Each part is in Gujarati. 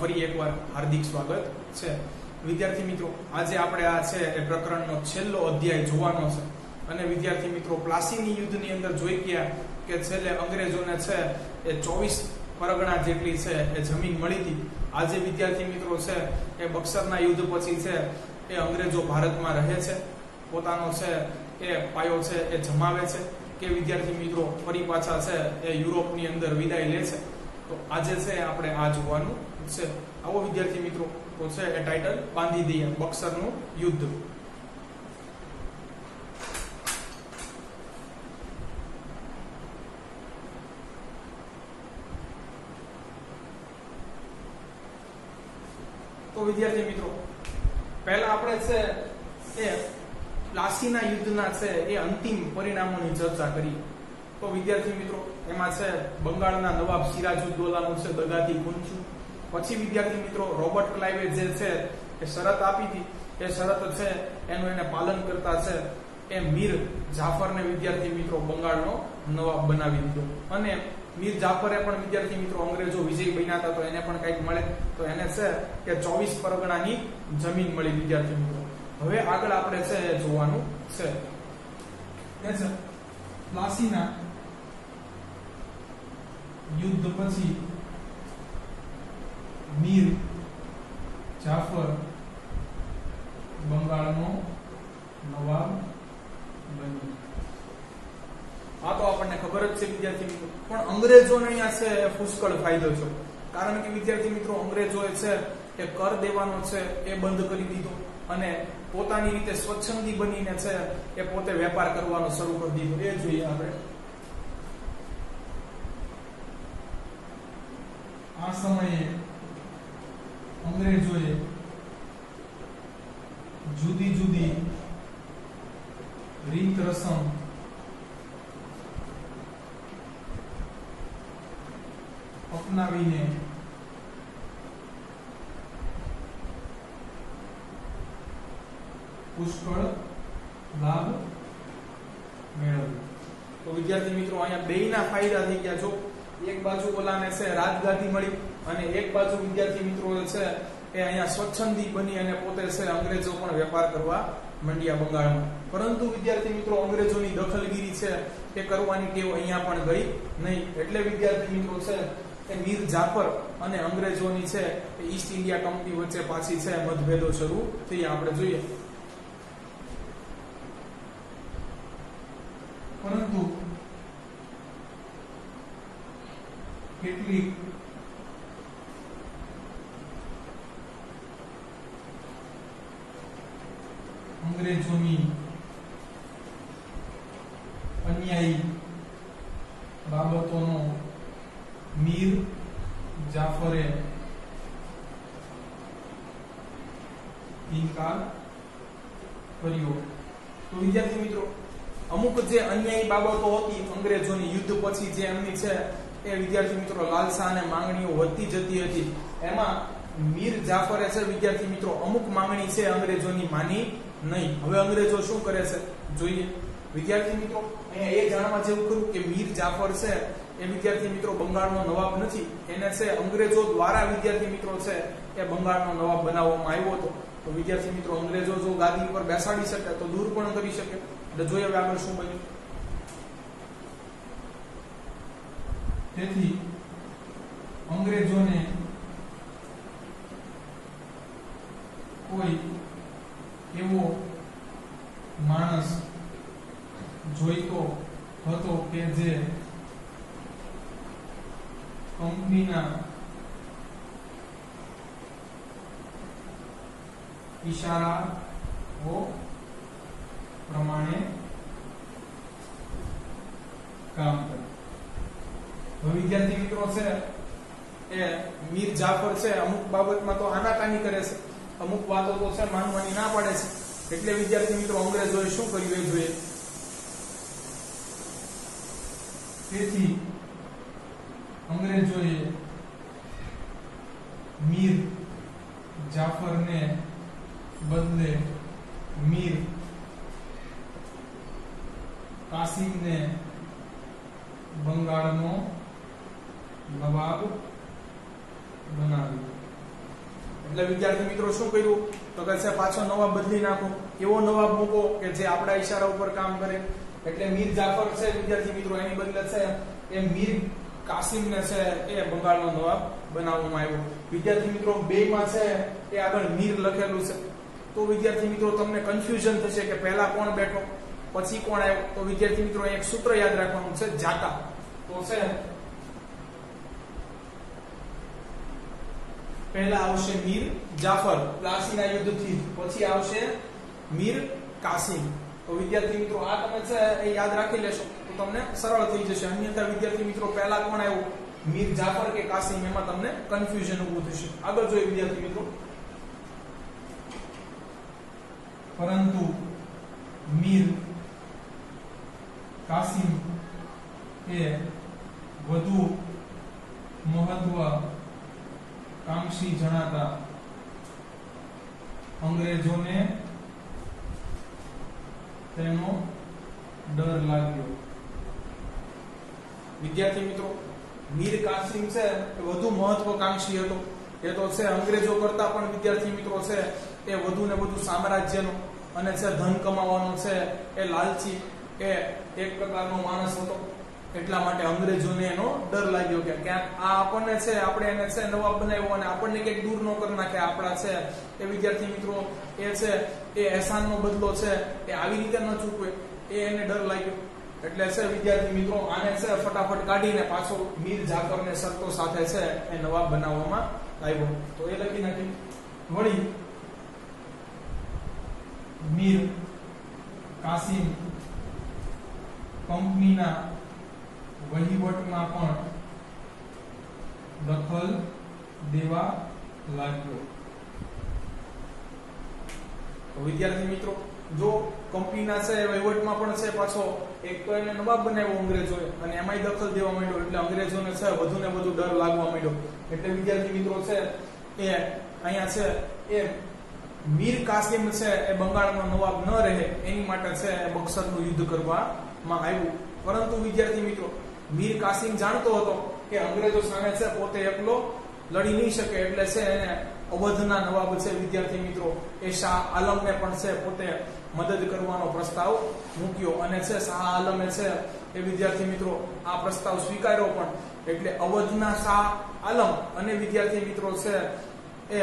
ફરી એકવાર હાર્દિક સ્વાગત છે. વિદ્યાર્થી મિત્રો, આજે આપણે આ છે એ પ્રકરણનો છેલ્લો અધ્યાય જોવાનો છે. અને વિદ્યાર્થી મિત્રો, પ્લાસીની યુદ્ધની અંદર જોઈ ગયા કે છેલ્લે અંગ્રેજોને છે એ ચોવીસ પરગણા જેટલી છે એ જમીન મળી હતી. આજે વિદ્યાર્થી મિત્રો છે એ બક્સરના યુદ્ધ પછી છે એ અંગ્રેજો ભારતમાં રહે છે. પોતાનો છે એ પાયો છે એ જમાવે છે કે વિદ્યાર્થી મિત્રો ફરી પાછા છે એ યુરોપની અંદર વિદાય લે છે. તો આજે છે આપણે આ જોવાનું છે. આવો વિદ્યાર્થી મિત્રો તો એ ટાઇટલ બાંધી દઈએ. બક્સરનું યુદ્ધ. તો વિદ્યાર્થી મિત્રો, પહેલા આપણે છે એ પ્લાસીના યુદ્ધના છે એ અંતિમ પરિણામોની ચર્ચા કરી. તો વિદ્યાર્થી મિત્રો, એમાં છે બંગાળના નવાબ સિરાજુદ્દોલાનું છે દગાથી કુંચું પછી વિદ્યાર્થી મિત્રો, રોબર્ટ ક્લાઇવે જે છે એ શરત આપી હતી. એ શરત છે, એનું એને પાલન કરતા છે એ મીર જાફરને વિદ્યાર્થી મિત્રો બંગાળનો નવાબ બનાવી દીધો. અને મીર જાફરે પણ વિદ્યાર્થી મિત્રો અંગ્રેજો વિજય બન્યા હતા, તો એને પણ કંઈક મળે. તો એને છે કે ચોવીસ પરગણાની જમીન મળી વિદ્યાર્થી મિત્રો. હવે આગળ આપણે છે જોવાનું છે, પ્લાસીના યુદ્ધ પછી મીર, જાફર, બંગાળનો નવાબ બન્યો. આ તો આપણને ખબર જ છે, વિદ્યાર્થી મિત્રો. પણ અંગ્રેજોને અહીંયા છે એ પુષ્કળ ફાયદો છે. કારણ કે, વિદ્યાર્થી મિત્રો, અંગ્રેજોએ છે, એ કર દેવાનો છે, એ બંધ કરી દીધો. અને પોતાની રીતે સ્વચ્છંદી બનીને છે, એ પોતે વેપાર કરવાનો શરૂ કરી દીધો. એ જોઈએ આપણે. આ સમયે અંગ્રેજોએ જુદી જુદી રીત રસમ. અપનાવીને પુષ્કળ લાભ મેળવ્યો. તો વિદ્યાર્થી મિત્રો, અહીંયા બેયના ફાયદા થઈ ગયા. જો એક બાજુ ઓલાને છે રાજગાદી મળી. અને એક બાજુ વિદ્યાર્થી મિત્રો છે, એ અહીંયા સ્વચ્છંદી બની અને પોતે છે અંગ્રેજો પણ વેપાર કરવા મંડ્યા બંગાળમાં. પરંતુ વિદ્યાર્થી મિત્રો, અંગ્રેજોની દખલગીરી છે, એ કરવાની ટેવ અહીંયા પણ ગઈ નહીં. એટલે વિદ્યાર્થી મિત્રો છે, એ મીર જાફર અને અંગ્રેજોની છે, એ ઈસ્ટ ઇન્ડિયા કંપની વચ્ચે પાછી છે, મતભેદો શરૂ થઈ આપણે જોઈએ. પરંતુ કેટલીક અંગ્રેજોની અન્યાયી બાબતોનો મીર જાફરે ઇનકાર કર્યો તો વિદ્યાર્થી મિત્રો અમુક જે અન્યાયી બાબતો હતી અંગ્રેજોની યુદ્ધ પછી જે એમની છે, એ વિદ્યાર્થી મિત્રો લાલસા અને માંગણીઓ વધતી જતી હતી. એમાં મીર જાફરે છે, વિદ્યાર્થી મિત્રો, અમુક માંગણી છે અંગ્રેજોની માની નહીં. હવે અંગ્રેજો શું કરે છે? જોઈએ. વિદ્યાર્થી મિત્રો, અહીંયા એ જાણવા જેવું ખરું કે મીર જાફર છે, એ વિદ્યાર્થી મિત્રો બંગાળનો નવાબ નથી. એને છે, અંગ્રેજો દ્વારા વિદ્યાર્થી મિત્રો છે, એ બંગાળનો નવાબ બનાવવામાં આવ્યો હતો. તો વિદ્યાર્થી મિત્રો, અંગ્રેજો જો ગાદી ઉપર બેસાડી શકે, તો દૂર પણ કરી શકે. એટલે જોઈએ હવે આગળ શું બન્યું. તેથી અંગ્રેજોને કોઈ એવો માણસ જોઈતો હતો કે જે કંપનીના ઈશારાઓ પ્રમાણે કામ કરે હવે વિદ્યાર્થી મિત્રો છે એ મીર જાફર છે, અમુક બાબતમાં તો આનાકાની કરે છે. અમુક વાતો તો છે, માનવાની ના પાડે છે. એટલે વિદ્યાર્થી મિત્રો, અંગ્રેજોએ શું કર્યું એ જોઈએ. તેથી અંગ્રેજોએ મીર જાફરને બદલે મીર કાસિમને બંગાળનો નવાબ બનાવ્યો. એટલે વિદ્યાર્થી મિત્રો, શું કર્યું? તો કે છે, પાછો નવાબ બદલી નાખો. એવો નવાબ મૂકો કે જે આપણા ઈશારા ઉપર કામ કરે. એટલે મીર જાફર છે, વિદ્યાર્થી મિત્રો, એની બદલે છે, એ મીર કાસિમને છે, એ બંગાળનો નવાબ બનાવવામાં આવ્યો. વિદ્યાર્થી મિત્રો, બે માં છે, એ આગળ મીર લખેલું છે. તો વિદ્યાર્થી મિત્રો, તમને કન્ફ્યુઝન થશે કે પહેલા કોણ બેઠો, પછી કોણ આવ્યો? તો વિદ્યાર્થી મિત્રો, એક સૂત્ર યાદ રાખવાનું છે, જાતા. તો છે પહેલા આવશે મીર જાફર, પ્લાસીના યુદ્ધથી પછી આવશે મીર કાસિમ. તો વિદ્યાર્થી મિત્રો, આ તમે છે એ યાદ રાખી લેશો. તો તમને સરળ થઈ જશે. અન્યથા વિદ્યાર્થી મિત્રો, પહેલા કોણ આવ્યું? મીર જાફર કે કાસિમ? એમાં તમને કન્ફ્યુઝન ઊભું થશે. આગળ જોઈએ વિદ્યાર્થી મિત્રો. પરંતુ મીર કાસિમ એ વધુ મહત્વ કાંક્ષી જણાતા અંગ્રેજોને તેનો ડર લાગ્યો. વિદ્યાર્થી મિત્રો, મીર કાસિમ છે એ વધુ મહત્વકાંક્ષી હતો. એ તો છે અંગ્રેજો કરતા પણ વિદ્યાર્થી મિત્રો છે એ વધુ ને વધુ સામ્રાજ્યનો અને છે ધન કમાવાનો છે એ લાલચી એ એક પ્રકારનો માણસ હતો. એટલા માટે અંગ્રેજોને એનો ડર લાગ્યો કે ક્યાંક આ આપણને છે, આપણે એને છે, નવાબ બનાવ્યો અને આપણને કંઈક દૂર ન કરી નાખે આપણા છે. એ વિદ્યાર્થી મિત્રો, એ છે, એ એહસાનનો બદલો છે, એ આવી રીતે ન ચૂકવે. એ એને ડર લાગ્યો. એટલે છે, વિદ્યાર્થી મિત્રો, આને છે, ફટાફટ કાઢીને પાછો મીર જાફરને શરતો સાથે છે, એ નવાબ બનાવવામાં આવ્યો તો એ લખી નાખી. વળી, મીર કાસિમ કંપનીના વહીવટમાં પણ દખલ દેવા લાગ્યો. વિદ્યાર્થી મિત્રો, જો કંપનીના છે, વહીવટમાં પણ છે પાછો, એક તો એને નવાબ બનાવ્યો અંગ્રેજોએ અને એમાંય દખલ દેવા માંડ્યો. એટલે અંગ્રેજોને છે વધુ ને વધુ ડર લાગવા માંડ્યો. એટલે વિદ્યાર્થી મિત્રો છે, એ અહીંયા છે, એ મીર કાસિમ છે, એ બંગાળનો નવાબ ન રહે. એની માટે છે, એ બક્સરનું યુદ્ધ કરવામાં આવ્યું. પરંતુ વિદ્યાર્થી મિત્રો મીર કાસિમ જાણતો હતો કે અંગ્રેજો સામે છે, પોતે એકલો લડી નહીં શકે એટલે છે એને અવધના નવાબ છે, વિદ્યાર્થી મિત્રો, એ શાહ આલમને પણ છે, પોતે મદદ કરવાનો પ્રસ્તાવ મૂક્યો. અને છે, શાહ આલમે છે, એ વિદ્યાર્થી મિત્રો, આ પ્રસ્તાવ સ્વીકાર્યો પણ. એટલે અવધના શાહ આલમ અને વિદ્યાર્થી મિત્રો છે, એ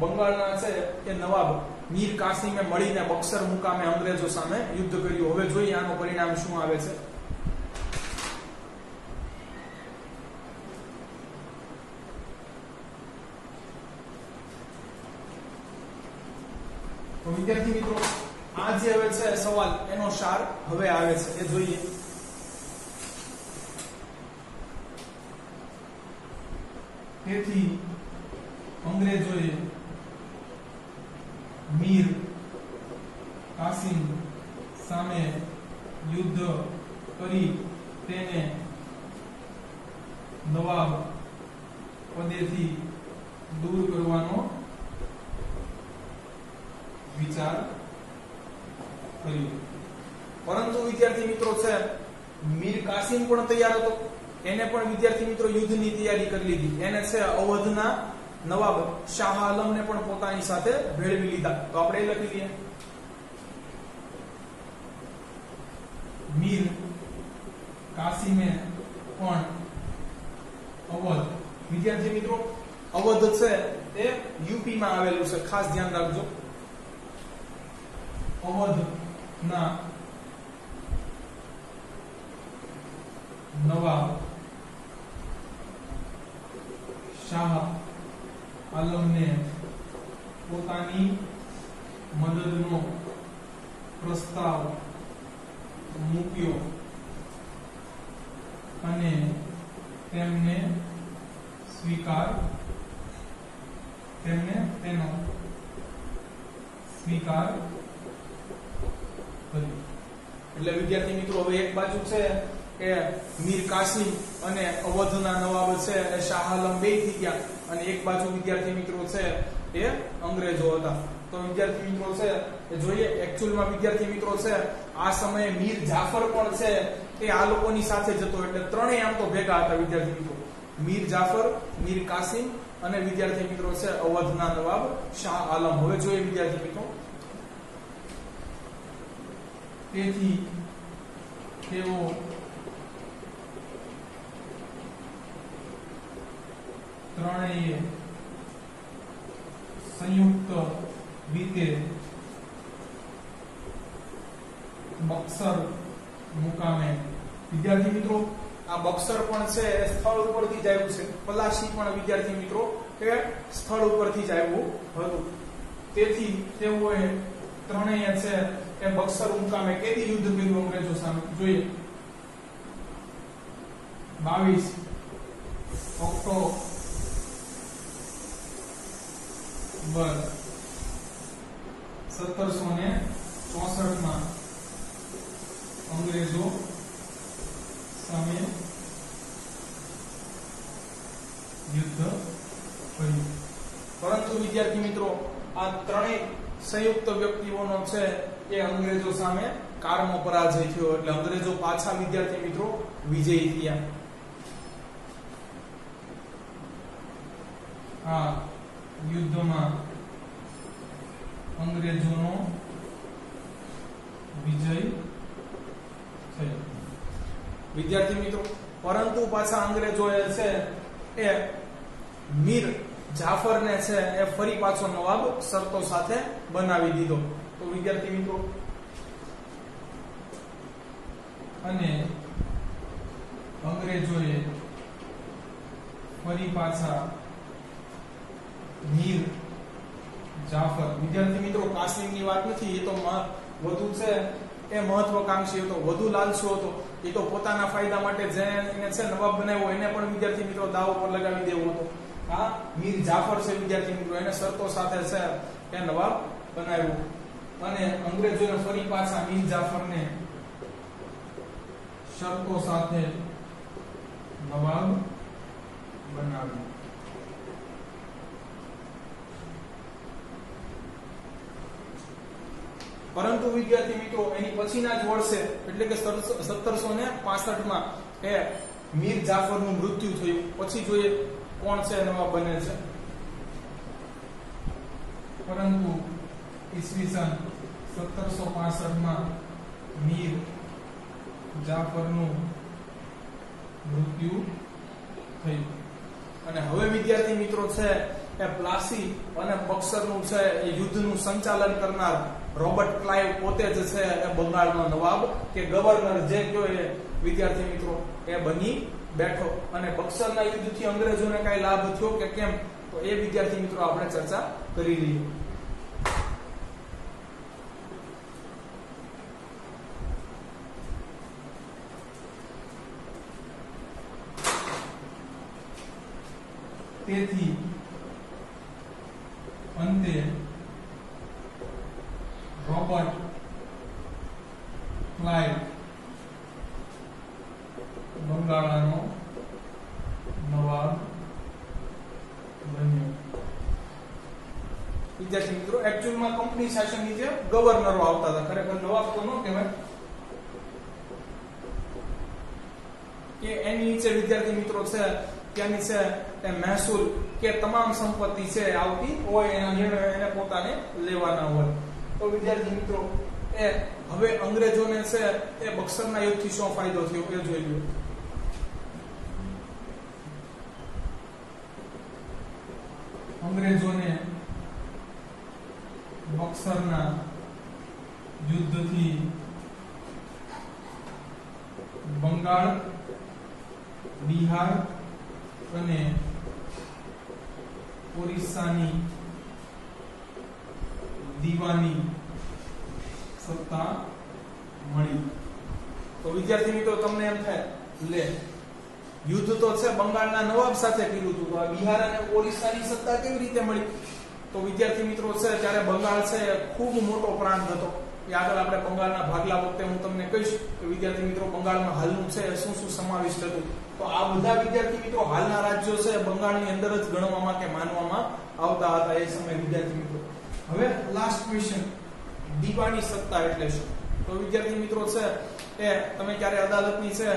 બંગાળના છે, એ નવાબ મીર કાસિમે મળીને બક્સર મુકામે અંગ્રેજો સામે યુદ્ધ કર્યું. હવે જોઈએ આનું પરિણામ શું આવે છે. તો વિદ્યાર્થી મિત્રો, આ જે હવે છે સવાલ, એનો સાર હવે આવે છે. એ જોઈએ. તેથી અંગ્રેજોએ મીર કાસિમ સામે યુદ્ધ કરી તેને નવાબ પદેથી દૂર કરવાનો વિચાર કર્યો. પરંતુ વિદ્યાર્થી મિત્રો છે, મીર કાસિમ પણ તૈયાર હતો. એને પણ વિદ્યાર્થી મિત્રો યુદ્ધની તૈયારી કરી લીધી. એને છે અવધના નવાબ શાહ આલમને પણ પોતાની સાથે ભેળવી લીધા. તો આપણે લખી દઈએ. મીર કાસિમે પણ અવધ. વિદ્યાર્થી મિત્રો, અવધ છે એ યુપીમાં આવેલું છે. ખાસ ધ્યાન રાખજો. અવધના નવાબ શાહ આલમને પોતાની મદદનો પ્રસ્તાવ મૂક્યો અને તેમને સ્વીકાર તેમને તેનો સ્વીકાર કર્યો. એટલે વિદ્યાર્થી મિત્રો, હવે એક બાજુ છે કે મીર કાસિમ અને અવધના નવાબ છે એ શાહ આલમ બે થઈ ગયા. અને એક બાજુ વિદ્યાર્થી મિત્રો છે એ અંગ્રેજો હતા. તો વિદ્યાર્થી મિત્રો છે, એ જોઈએ એકચ્યુઅલમાં વિદ્યાર્થી મિત્રો છે, આ સમયે મીર જાફર પણ છે, એ આ લોકોની સાથે જતો. એટલે ત્રણેય આમ તો ભેગા હતા વિદ્યાર્થી મિત્રો. મીર જાફર, મીર કાસિમ અને વિદ્યાર્થી મિત્રો છે અવધના નવાબ શાહ આલમ. હવે જોઈએ વિદ્યાર્થી મિત્રો તેથી તેઓ ત્રણેય સંયુક્ત રીતે બક્સર મુકામે. વિદ્યાર્થી મિત્રો, આ બક્સર પણ છે, એ સ્થળ ઉપરથી જ આવ્યું છે. પલાશી પણ વિદ્યાર્થી મિત્રો, એ સ્થળ ઉપરથી જ આવ્યું હતું. તેથી તેઓએ ત્રણેય છે એ બક્સર મુકામે કેદી યુદ્ધ કર્યું અંગ્રેજો સામે? જોઈએ. બાવીસ ઓક્ટોબર સત્તરસો ને ચોસઠમાં અંગ્રેજો સામે યુદ્ધ કર્યું. પરંતુ વિદ્યાર્થી મિત્રો, આ ત્રણેય સંયુક્ત વ્યક્તિઓનો છે એ અંગ્રેજો સામે કારમો પરાજય થયો એટલે અંગ્રેજો પાછા વિદ્યાર્થી મિત્રો વિજયી થયા. આ યુદ્ધમાં અંગ્રેજોનો વિજય થયો. વિદ્યાર્થી મિત્રો, પરંતુ પાછા અંગ્રેજોએ છે, એ મીર જાફરને છે, એ ફરી પાછો નવાબ શરતો સાથે બનાવી દીધો. તો વિદ્યાર્થી મિત્રો. અને અંગ્રેજોએ ફરી પાછા મીર જાફર. વિદ્યાર્થી મિત્રો કાશ્મીરની વાત નથી, એ તો વધુ છે. એ મહત્વકાંક્ષી હતો, વધુ લાલસો હતો. એ તો પોતાના ફાયદા માટે જેને છે નવાબ બનાવ્યો, એને પણ વિદ્યાર્થી મિત્રો દાવ પર લગાવી દેવો હતો. હા, મીર જાફર છે વિદ્યાર્થી મિત્રો, એને શરતો સાથે છે એ નવાબ બનાવ્યો. અને અંગ્રેજોએ ફરી પાછા મીર જાફરને શરતો સાથે નવાબ બનાવ્યો. પરંતુ વિદ્યાર્થી મિત્રો, એની પછીના જ વર્ષે, એટલે કે સત્તરસો ને માં એ મીર જાફરનું મૃત્યુ થયું. પછી જોઈએ કોણ છે નવાબ બને છે. પરંતુ ઈસવીસન સત્તરસો પાસઠમાં મીર જાફરનું મૃત્યુ થયું. અને હવે વિદ્યાર્થી મિત્રો છે, એ પ્લાસી અને બક્સરનું છે, એ યુદ્ધનું સંચાલન કરનાર રોબર્ટ ક્લાઇવ પોતે જ છે એ બંગાળનો નવાબ કે ગવર્નર જે કયો એ વિદ્યાર્થી મિત્રો, એ બની બેઠો. અને બક્સરના યુદ્ધથી અંગ્રેજોને કઈ લાભ થયો કે કેમ? તો એ વિદ્યાર્થી મિત્રો આપણે ચર્ચા કરી લઈએ. તેથી અંતે રોબર્ટ ક્લાઇવ બંગાળાનો નવાબ બન્યો. વિદ્યાર્થી મિત્રો એકચ્યુઅલમાં કંપની શાસન નીચે ગવર્નરો આવતા હતા, ખરેખર નવાબ તો ન કહેવાય. કે એની નીચે વિદ્યાર્થી મિત્રો છે છે એ મહેસૂલ કે તમામ સંપત્તિ છે આવતી હોય એના નિર્ણય એને પોતાને લેવાના હોય. તો વિદ્યાર્થી મિત્રો, એ હવે અંગ્રેજોને છે એ બક્સરના યુદ્ધથી શું ફાયદો થયો એ જોઈ લો. અંગ્રેજોને બક્સરના યુદ્ધથી બંગાળ, બિહાર અને ઓરિસ્સાની દીવાની સત્તા મળી. તો વિદ્યાર્થી મિત્રો, તમને એમ થાય, લે, યુદ્ધ તો છે, બંગાળના નવાબ સાથે કર્યું હતું, તો આ બિહાર અને ઓરિસ્સાની સત્તા કેવી રીતે મળી? તો વિદ્યાર્થી મિત્રો છે ત્યારે બંગાળ છે, ખૂબ મોટો પ્રાંત હતો. એ આગળ આપણે બંગાળના ભાગલા વખતે હું તમને કહીશ કે વિદ્યાર્થી મિત્રો, બંગાળમાં હાલનું છે, શું શું સમાવિષ્ટ હતું? તો આ બધા વિદ્યાર્થી મિત્રો હાલના રાજ્યો છે, બંગાળની અંદર જ ગણવામાં કે માનવામાં આવતા હતા એ સમયે વિદ્યાર્થી મિત્રો. હવે લાસ્ટ ક્વેશ્ચન દીવાની સત્તા એટલે શું? તો વિદ્યાર્થી મિત્રો છે, એ તમે ક્યારે અદાલતની છે,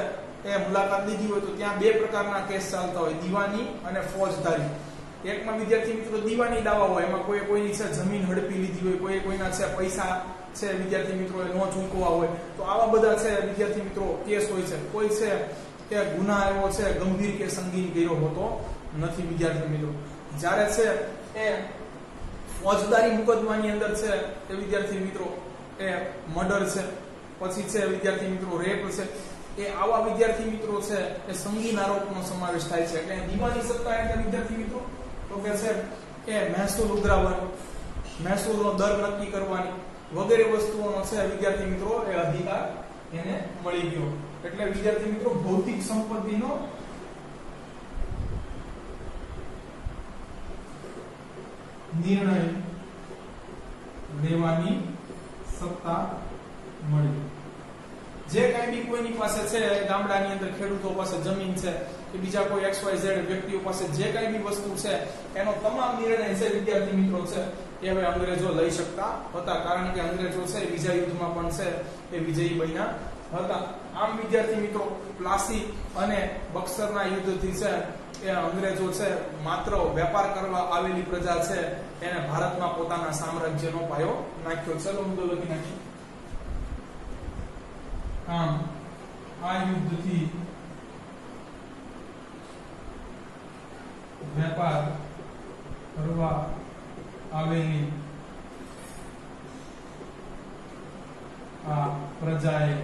એ મુલાકાત લીધી હોય તો ત્યાં બે પ્રકારના કેસ ચાલતા હોય, દીવાની અને ફોજદારી. એકમાં વિદ્યાર્થી મિત્રો દીવાની દાવા હોય, એમાં કોઈ કોઈની છે જમીન હડપી લીધી હોય, કોઈ કોઈના છે પૈસા છે વિદ્યાર્થી મિત્રો નો ચૂકવા હોય, તો આવા બધા છે વિદ્યાર્થી મિત્રો કેસ હોય છે. કોઈ છે કે ગુના એવો છે, ગંભીર કે સંગીન કર્યો હોતો નથી વિદ્યાર્થી મિત્રો. જ્યારે છે એ ફોજદારી મુકદમાની અંદર છે એ વિદ્યાર્થી મિત્રો, એ મર્ડર છે. પછી છે વિદ્યાર્થી મિત્રો, રેપ છે. એ આવા વિદ્યાર્થી મિત્રો છે એ સંગીન આરોપનો સમાવેશ થાય છે. એટલે દીવાની સત્તા એટલે વિદ્યાર્થી મિત્રો, તો કે છે કે મહેસૂલ ઉઘરાવવાનો મહેસૂલનો દર નક્કી કરવાની વગેરે વસ્તુઓનો છે વિદ્યાર્થી મિત્રો એ અધિકાર એને મળી ગયો. એટલે વિદ્યાર્થી મિત્રો, ભૌતિક સંપત્તિનો નિર્ણય લેવાની સત્તા મળી. જે કાંઈ બી કોઈની પાસે છે ગામડાની અંદર ખેડૂતો પાસે જમીન છે, કે બીજા કોઈ એક્સ વાય ઝેડ વ્યક્તિઓ પાસે જે કાંઈ બી વસ્તુ છે, એનો તમામ નિર્ણય છે વિદ્યાર્થી મિત્રો છે, એ હવે અંગ્રેજો લઈ શકતા હતા. કારણ કે અંગ્રેજો છે બીજા યુદ્ધમાં પણ છે, એ વિજયી બન્યા હતા. આમ વિદ્યાર્થી મિત્રો, પ્લાસી અને બક્સરના યુદ્ધથી છે, એ અંગ્રેજો છે, માત્ર વેપાર કરવા આવેલી પ્રજા છે, એને ભારતમાં પોતાના સામ્રાજ્યનો પાયો નાખ્યો. ચલો મુદ્દો લખી નાખીએ આમ, આ યુદ્ધથી વેપાર કરવા આવેલી આ પ્રજાએ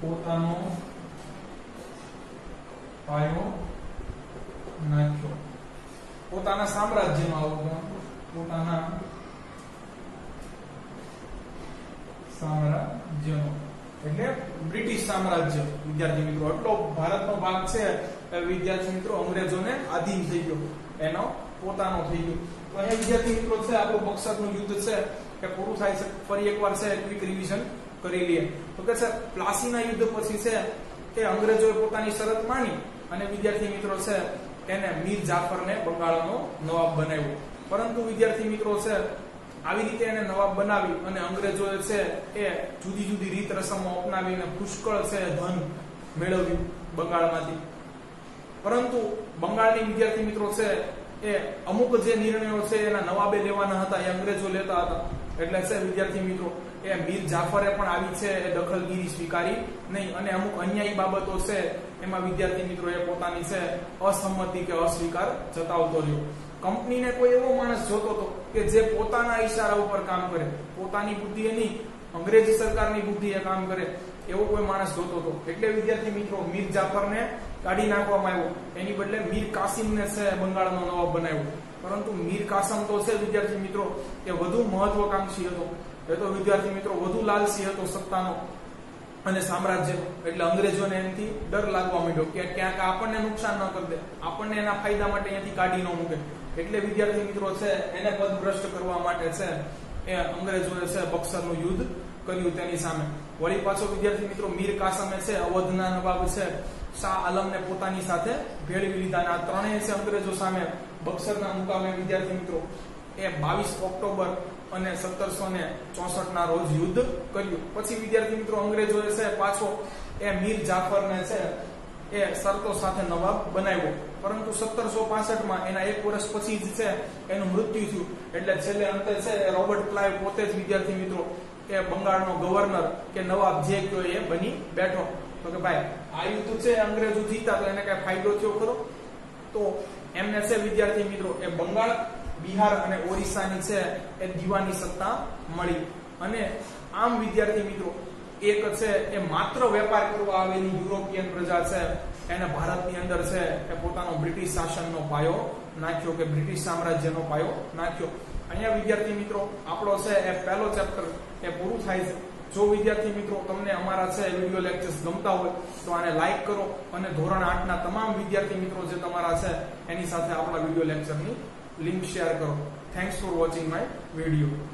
પોતાનો પાયો નાખ્યો. પોતાના સામ્રાજ્યમાં આવું પોતાના સામ્રાજ્યનો. એટલે બ્રિટિશ સામ્રાજ્ય. વિદ્યાર્થી મિત્રો એટલો ભારતનો ભાગ છે વિદ્યાર્થી મિત્રો અંગ્રેજોને આધીન થઈ ગયો. એનો પોતાનો થઈ ગયો. તો અહીંયા વિદ્યાર્થી મિત્રો છે, આપણું બક્સરનું યુદ્ધ છે, કે પૂરું થાય છે, ફરી એકવાર છે ક્વિક રિવિઝન કરી લઈએ તો કે છે, પ્લાસીના યુદ્ધ પછી છે તે અંગ્રેજોએ પોતાની શરત માની અને વિદ્યાર્થી મિત્રો છે એને મીર જાફરને બંગાળનો નવાબ બનાવ્યો. પરંતુ વિદ્યાર્થી મિત્રો છે, આવી રીતે એને નવાબ બનાવી અને અંગ્રેજોએ છે એ જુદી જુદી રીત રસમો અપનાવીને પુષ્કળ છે ધન મેળવ્યું બંગાળમાંથી. પરંતુ બંગાળની વિદ્યાર્થી મિત્રો છે એ અમુક જે નિર્ણયો છે એના નવાબે લેવાના હતા એ અંગ્રેજો લેતા હતા. એટલે છે વિદ્યાર્થી મિત્રો, એ મીર જાફરે પણ આવી છે, એ દખલગીરી સ્વીકારી નહીં. અને અમુક અન્યાયી બાબતો છે, એમાં વિદ્યાર્થી મિત્રો, એ પોતાની છે, અસંમતિ કે અસ્વીકાર જતાવતો રહ્યો. કંપનીને કોઈ એવો માણસ જોતો હતો કે જે પોતાના ઈશારા ઉપર કામ કરે. પોતાની બુદ્ધિએ નહીં, અંગ્રેજી સરકારની બુદ્ધિએ કામ કરે. એવો કોઈ માણસ જોતો હતો એટલે વિદ્યાર્થી મિત્રો, મીર જાફરને કાઢી નાખવામાં આવ્યો. એની બદલે મીર કાસિમને છે, બંગાળનો નવાબ બનાવ્યો. પરંતુ મીર કાસમ તો છે વિદ્યાર્થી મિત્રો, એ વધુ મહત્વકાંક્ષી હતો. એ તો વિદ્યાર્થી મિત્રો, વધુ લાલસી હતો સત્તાનો અને સામ્રાજ્ય. એટલે અંગ્રેજોને એમથી ડર લાગવા માંડ્યો કે ક્યાંક આપણને નુકસાન ન કરી દે. આપણને એના ફાયદા માટે અહીંયાથી કાઢી ન મૂકે. એટલે વિદ્યાર્થી મિત્રો છે, એને પદભ્રષ્ટ કરવા માટે છે, એ અંગ્રેજોએ છે બક્સરનું યુદ્ધ કર્યું તેની સામે. વળી પાછો વિદ્યાર્થી મિત્રો, મીર કાસમે છે અવધના નવાબ છે, શાહ આલમને પોતાની સાથે ભેળવી લીધા આ ત્રણેય છે અંગ્રેજો સામે બક્સરના મુકામે વિદ્યાર્થી મિત્રો, એ બાવીસ ઓક્ટોબર અને સત્તરસો ને ચોસઠ ના રોજ યુદ્ધ કર્યું. પછી વિદ્યાર્થી મિત્રો અંગ્રેજોએ છે પાછો એ મીર જાફરને છે એ શરતો સાથે નવાબ બનાવ્યો. પરંતુ સત્તરસો માં એના એક વર્ષ પછી જ છે એનું મૃત્યુ થયું. એટલે છેલ્લે અંતે છે રોબર્ટ ક્લાઇવ પોતે જ વિદ્યાર્થી મિત્રો એ બંગાળનો ગવર્નર કે નવાબ જે કયો એ બની બેઠો. તો કે ભાઈ આ યુદ્ધ છે અંગ્રેજો જીતા, તો એને કઈ ફાયદો થયો ખરો? તો એમને છે વિદ્યાર્થી મિત્રો એ બંગાળ, બિહાર અને ઓરિસ્સાની છે એ દીવાની સત્તા મળી. અને આમ વિદ્યાર્થી મિત્રો, એક છે એ માત્ર વેપાર કરવા આવેલી યુરોપિયન પ્રજા છે, એને ભારતની અંદર છે એ પોતાનો બ્રિટિશ શાસનનો પાયો નાખ્યો કે બ્રિટિશ સામ્રાજ્યનો પાયો નાખ્યો. અહીંયા વિદ્યાર્થી મિત્રો, આપણો છે એ પહેલો ચેપ્ટર એ પૂરું થાય છે. જો વિદ્યાર્થી મિત્રો તમને અમારા છે વીડિયો લેક્ચર્સ ગમતા હોય, તો આને લાઈક કરો અને ધોરણ આઠના તમામ વિદ્યાર્થી મિત્રો જે તમારા છે, એની સાથે આપણા વીડિયો લેક્ચરની લિંક શેર કરો. Thanks for watching my video